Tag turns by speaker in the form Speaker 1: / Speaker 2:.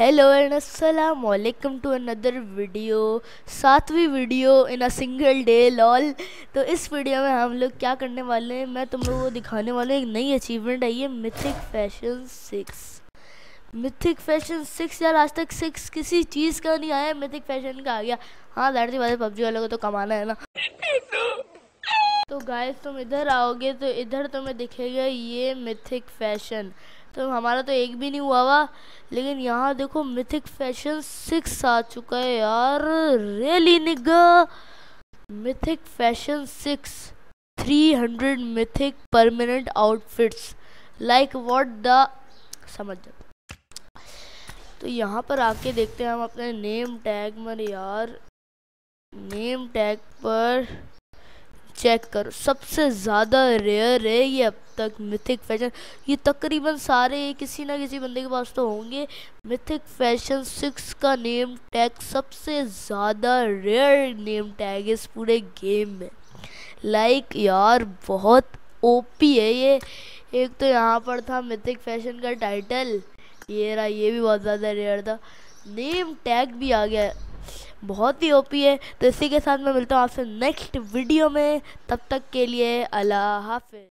Speaker 1: Hello and अस्सलाम वालेकुम to another video सातवीं video in a single day lol तो इस वीडियो में हम लोग क्या करने वाले हैं? मैं तुम लोगों को दिखाने वाले एक नई अचीवमेंट आई है mythic fashion six mythic fashion six यार, आज तक सिक्स किसी चीज़ का नहीं आया मिथिक फ़ैशन का आ गया। हाँ लड़ती बात पबजी वालों को तो कमाना है ना। तो गाइस तुम इधर आओगे तो इधर तुम्हें दिखेगा ये मिथिक फ़ैशन तो हमारा तो एक भी नहीं हुआ हुआ। लेकिन यहाँ देखो मिथिक फ़ैशन सिक्स आ चुका है यार। रियली निगा mythic fashion six three hundred mythic permanent outfits like what the समझ जाओ। तो यहाँ पर आके देखते हैं हम अपने नेम टैग में यार। नेम टैग पर चेक करो। सबसे ज़्यादा रेयर है ये अब तक मिथिक फ़ैशन ये तकरीबन सारे किसी ना किसी बंदे के पास तो होंगे। मिथिक फ़ैशन सिक्स का नेम टैग सबसे ज़्यादा रेयर नेम टैग इस पूरे गेम में। लाइक यार, बहुत ओपी है ये। एक तो यहाँ पर था मिथिक फ़ैशन का टाइटल ये रहा, ये भी बहुत ज़्यादा रेयर था। नेम टैग भी आ गया। बहुत ही ओपी है। तो इसी के साथ मैं मिलता हूँ आपसे नेक्स्ट वीडियो में। तब तक के लिए अल्लाह हाफिज।